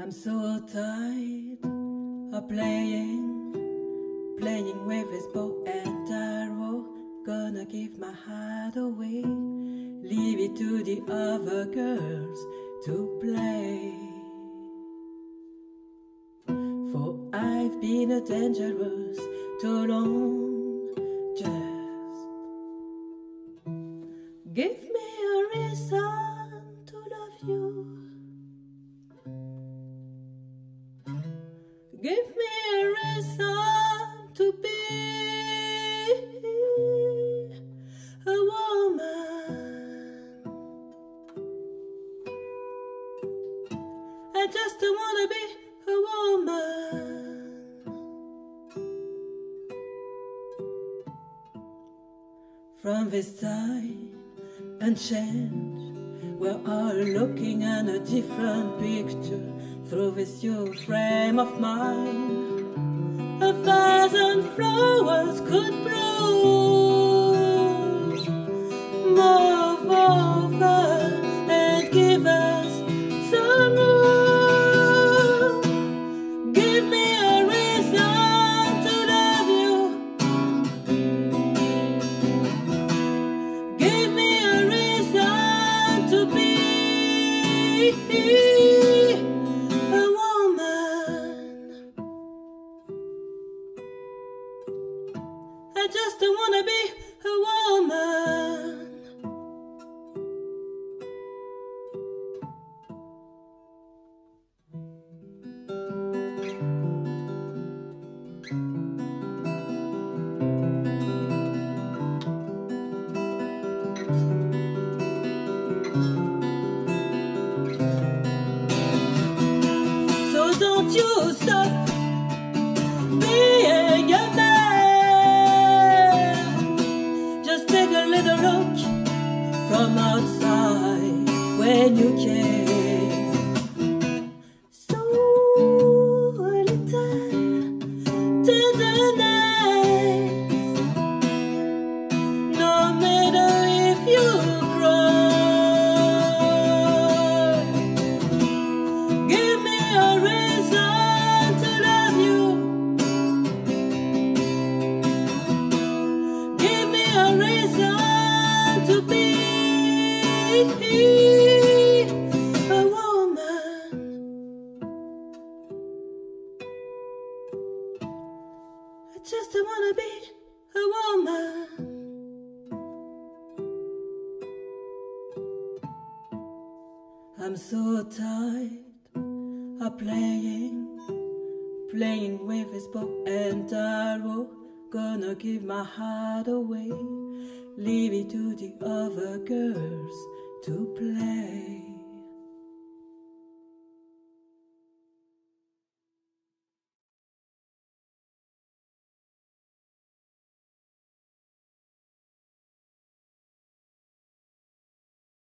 I'm so tired of playing, playing with his bow and arrow. Gonna give my heart away, leave it to the other girls to play. For I've been a dangerous too long. Just give I just wanna be a woman. From this time and change, we're all looking at a different picture through this new frame of mind. A thousand flowers could bloom. Just wanna be a woman. So don't you stop when you came. So little tenderness, no matter if you cry. Give me a reason to love you. Give me a reason to be I just wanna be a woman. I'm so tired of playing, playing with his bow and arrow. Gonna give my heart away, leave it to the other girls to play.